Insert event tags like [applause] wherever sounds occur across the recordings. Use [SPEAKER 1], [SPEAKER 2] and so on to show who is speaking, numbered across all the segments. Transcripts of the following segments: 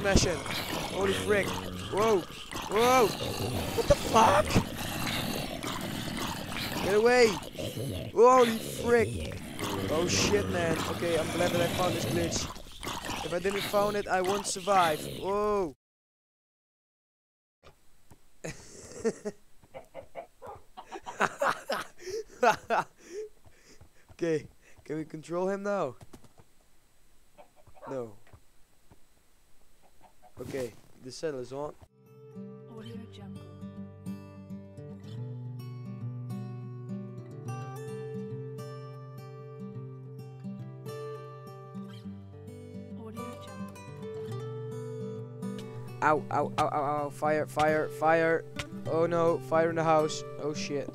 [SPEAKER 1] smashing. Holy frick. Whoa. Whoa. What the fuck? Get away. Holy frick. Oh shit, man. Okay, I'm glad that I found this glitch. If I didn't found it, I won't survive. Whoa. [laughs] okay, can we control him now? No. Okay, the settle is on.
[SPEAKER 2] Audio Jungle. Audio Jungle.
[SPEAKER 1] Ow, ow, ow, ow, ow, fire, fire, fire. Oh no, fire in the house. Oh shit.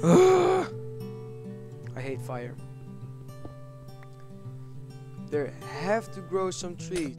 [SPEAKER 1] [gasps] I hate fire. There have to grow some trees.